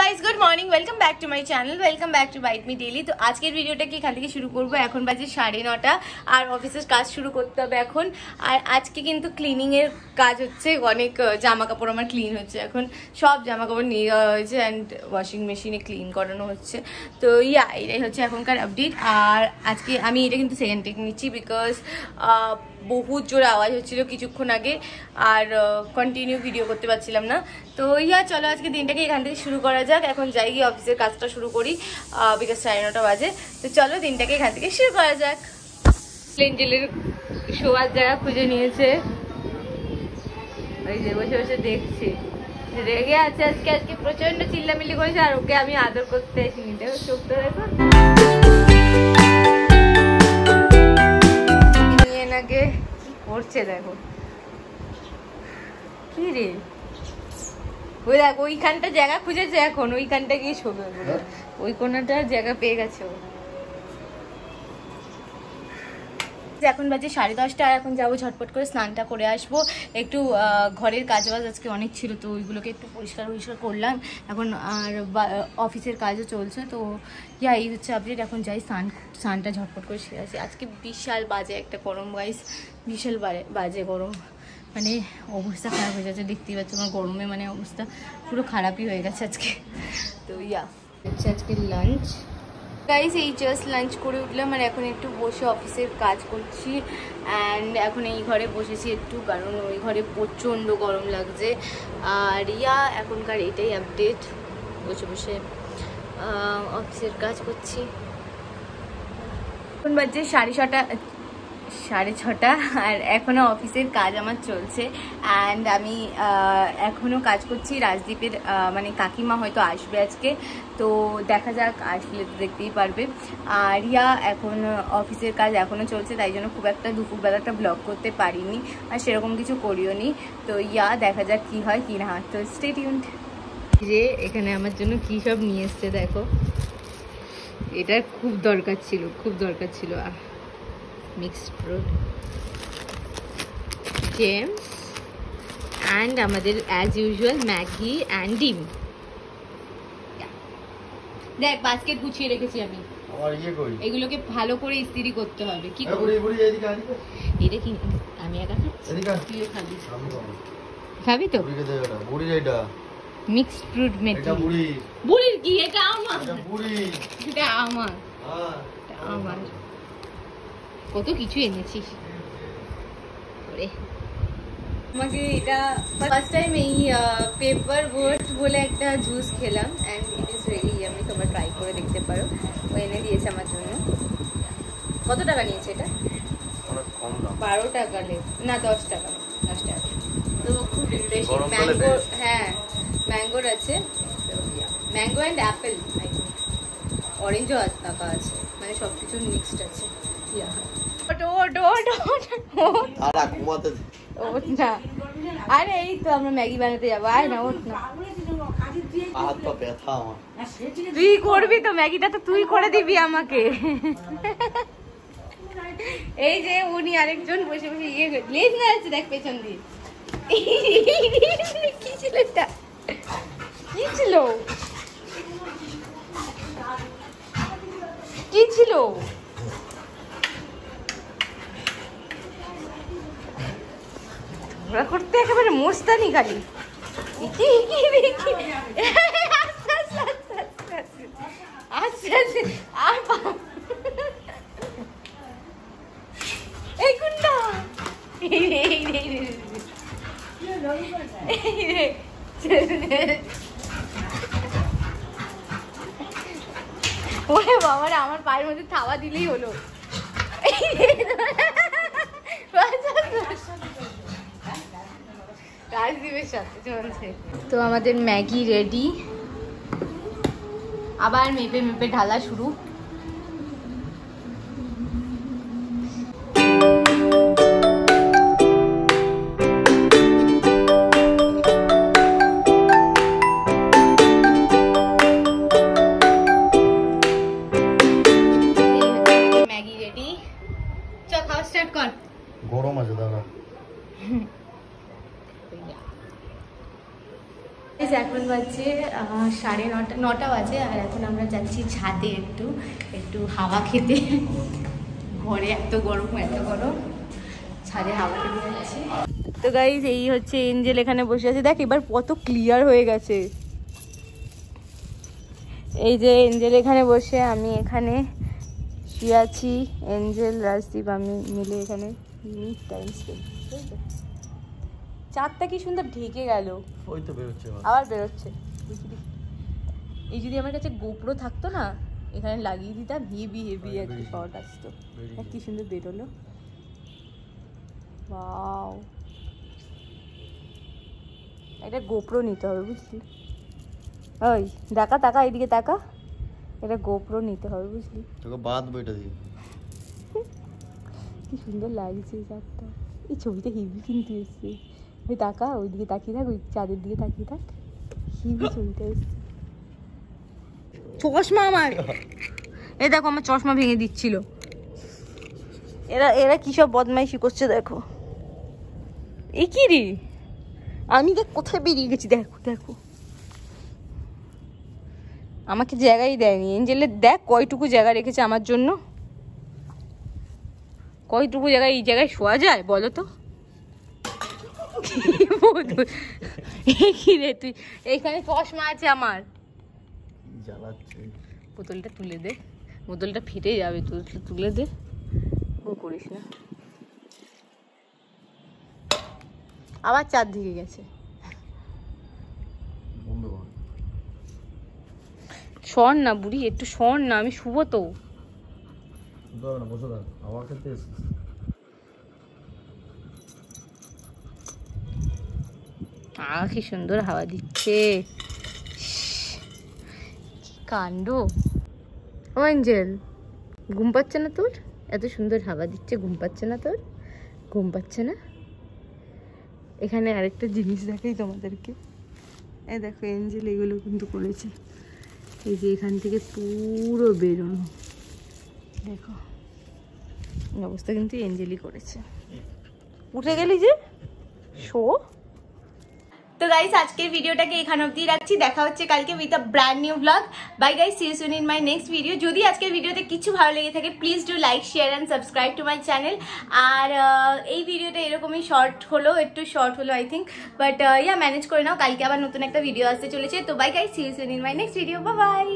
Guys good morning welcome back to my channel welcome back to Bite Me Daily তো আজকের ভিডিওটা কি এখান থেকে শুরু করব? এখন বাজে সাড়ে নটা আর অফিসের কাজ শুরু করতে হবে এখন। আর আজকে কিন্তু ক্লিনিংয়ের কাজ হচ্ছে, অনেক জামা কাপড় আমার ক্লিন হচ্ছে এখন। সব জামা কাপড় নিয়ে যাওয়া হয়েছে অ্যান্ড ওয়াশিং মেশিনে ক্লিন করানো হচ্ছে। তো ইয়া এটাই হচ্ছে এখনকার আপডেট আর আজকে আমি এটা কিন্তু সেকেন্ড টেক নিচ্ছি বিকজ বহুত জোরে আওয়াজ হচ্ছিল কিছুক্ষণ আগে। আর কন্টিনিউ ভিডিও করতে পারছিলাম না। তো ইয়া চলো আজকে দিনটাকে এখান থেকে শুরু করা যাক, এখন যাই গিয়ে অফিসের কাজটা শুরু করি। বিকাশ সাড়ে নটা বাজে। তো চলো, দিনটাকে এখান থেকে শুরু করা যাক। এঞ্জেলের শোয়ার জায়গা খুঁজে নিয়েছে, ওই যে বসে বসে দেখছি। রেগে আছে আজকে আজকে প্রচণ্ড চিল্লামিল্লি করেছে, আর ওকে আমি আদর করতে আসিনি। দেখো চোখটা দেখো। নিয়ে নাকে কি করছে দেখো? কি রে? ওই দেখ ওইখানটা জায়গা খুঁজেছে এখন ওইখানটা গিয়ে শোবে ওগুলো ওই কোনাটা জায়গা পেয়ে গেছে ও। এখন বাজে সাড়ে দশটা আর এখন যাব ঝটপট করে স্নানটা করে আসব। একটু ঘরের কাজ বাজ আজকে অনেক ছিল তো ওইগুলোকে একটু পরিষ্কার পরিষ্কার করলাম। এখন আর বা- অফিসের কাজও চলছে তো ইয়া এই হচ্ছে আপডেট এখন যাই স্নান স্নানটা ঝটপট করে সেরে আসি। আজকে বিশাল বাজে একটা গরম গাইস বিশাল বাজে গরম। মানে অবস্থা খারাপ হয়ে যাচ্ছে, দেখতেই পাচ্ছ আমার গরমে মানে অবস্থা পুরো খারাপই হয়ে গেছে আজকে। তো ইয়া, হচ্ছে আজকে লাঞ্চ গাইস এই জাস্ট লাঞ্চ করে উঠলাম আর এখন একটু বসে অফিসের কাজ করছি অ্যান্ড এখন এই ঘরে বসেছি একটু, কারণ ওই ঘরে প্রচণ্ড গরম লাগছে। আর ইয়া, এখনকার এটাই আপডেট বসে বসে অফিসের কাজ করছি। এখন বাজছে সাড়ে ছটা সাড়ে ছটা, আর এখনও অফিসের কাজ আমার চলছে। অ্যান্ড আমি এখনও কাজ করছি রাজদীপের মানে কাকিমা হয়তো আসবে আজকে। তো দেখা যাক, আসলে তো দেখতেই পারবে। আর ইয়া এখন অফিসের কাজ এখনও চলছে, তাই জন্য খুব একটা দুপুরবেলাটা ব্লগ করতে পারিনি। আর সেরকম কিছু করিও নি। তো ইয়া, দেখা যাক কি হয়, কি না হয়। তো স্টে টিউনড যে এখানে আমার জন্য কি সব নিয়ে এসছে, দেখো। এটা খুব দরকার ছিল, খুব দরকার ছিল। আর মিক্সড ফ্রুট জেমস অ্যান্ড আমাদের অ্যাজ ইউজুয়াল ম্যাগি অ্যান্ড ডিম দেখ বাস্কেট গুছিয়ে রেখেছি আমি। ইয়ে এগুলোকে ভালো করে ইস্ত্রি করতে হবে। কি এটা কি? আমি একা খাচ্ছি? খাবি। খাবি। তো? মিক্সড ফ্রুট এটা বুড়ির কি? এটা আমার। এটা আমার। হ্যাঁ। এটা আমার। কত কিছু এনেছিস। ওরে। আমাকে এটা ফার্স্ট টাইম এই পেপার বোর্ড বলে একটা জুস খেলাম অ্যান্ড ইট ইজ রিয়েলি আমি তোমরা ট্রাই করে দেখতে পারো। ও এনে দিয়েছে আমার জন্য। কত টাকা নিয়েছে এটা? বারো টাকা লে- না দশ টাকা দশ টাকা। তো খুব রিফ্রেশিং ম্যাঙ্গো হ্যাঁ ম্যাঙ্গোর আছে। ম্যাঙ্গো অ্যান্ড অ্যাপেল অরেঞ্জও টাকা আছে। মানে সব কিছু মিক্সড আছে। Yeah. না আরে এই তো আমরা ম্যাগি বানাতে যাব। আয় না ওঠ না তুই করবি তো ম্যাগিটা তো তুই করে দিবি আমাকে। এই যে উনি আরেকজন বসে বসে ইয়ে লেজ না আছে দেখ পেছন দিয়ে। কি ছিল এটা? কি ছিল? কি ছিল? ওরা করতে একেবারে মোস্তানি রে। ওরে বাবা। রে, আমার পায়ের মধ্যে থাবা দিলেই হলো। রাজদীপের সাথে চলছে। তো আমাদের ম্যাগি রেডি। আবার মেপে মেপে ঢালা শুরু। Maggi ready. চ খাওয়া স্টার্ট কর। গরম আছে দাঁড়া এখন বাজছে সাড়ে নটা নটা বাজে, আর এখন আমরা যাচ্ছি ছাদে একটু একটু হাওয়া খেতে। ঘরে এত গরম এত গরম। ছাদে হাওয়া খেতে যাচ্ছি। তো গাইজ এই হচ্ছে এঞ্জেল এখানে বসে আছে। দেখ, এবার কত ক্লিয়ার হয়ে গেছে। এই যে এঞ্জেল এখানে বসে, আমি এখানে শুয়ে আছি। এঞ্জেল রাজদীপ, আমি মিলে এখানে টাইম স্পেন্ড চাঁদটা কি সুন্দর ঢেকে গেল। ওই তো বেরোচ্ছে আবার। বেরোচ্ছে। এই যদি আমার কাছে গোপ্রো থাকতো না এখানে লাগিয়ে দিতাম হেভি হেভি একটা শর্ট আসতো কি সুন্দর বেরোলো। ওয়াও। একটা গোপ্রো নিতে হবে বুঝলি? ওই দেখা তাকা এইদিকে তাকা এটা গোপ্রো নিতে হবে বুঝলি? তোকে বাদ বইটা দিয়ে। কি সুন্দর লাগছে চাঁদটা। এই ছবিটা হেভি কিন্তু এসছে। ওই তাকা, ওইদিকে তাকিয়ে থাক, ওই চাঁদের দিকে তাকিয়ে থাক। হেভি ছবিটা এসছে। চশমা আমার। এ দেখো, আমার চশমা ভেঙে দিচ্ছিল। এরা এরা কি সব বদমাইশি করছে দেখো। এ কি রে? আমি দেখ, কোথায় বেরিয়ে গেছি? দেখো দেখো। আমাকে জায়গাই দেয়নি। এঞ্জেলের দেখ, কয়টুকু জায়গা রেখেছে আমার জন্য। কয়টুকু জায়গায় এই জায়গায় শোয়া যায়, বলো তো? কি বলব? এ রে তুই এইখানে চশমা আছে আমার। জ্বালাচ্ছে। বোতলটা তুলে দে। বোতলটা ফেটে যাবে তুই তুলে দে। ও করিস না। আবার চারদিকে গেছে। শোন না বুড়ি একটু শোন না আমি শুভ তো। শুনতে কি সুন্দর হাওয়া দিচ্ছে। কাণ্ড। ও অ্যাঞ্জেল, ঘুম পাচ্ছে না তোর? এত সুন্দর হাওয়া দিচ্ছে, ঘুম পাচ্ছে না তোর? ঘুম পাচ্ছে না? এখানে আরেকটা জিনিস দেখাই তোমাদেরকে। এই দেখো এঞ্জেল এগুলো কিন্তু করেছে। এই যে এখান থেকে পুরো বেরোনো। দেখো অবস্থা কিন্তু এঞ্জেলই করেছে। উঠে গেলি যে? শো। তো গাইস আজকের ভিডিওটাকে এখানে অবধি রাখছি। দেখা হচ্ছে কালকে with a brand new vlog bye guys see soon in my next video যদি আজকের ভিডিওতে কিছু ভালো লেগে থাকে please do like share and subscribe to my channel আর এই ভিডিওটা এরকমই শর্ট হলো একটু শর্ট হলো I think but yeah manage করে নাও। কালকে আবার নতুন একটা ভিডিও আসতে চলেছে। তো bye guys see soon in my next video বা বাই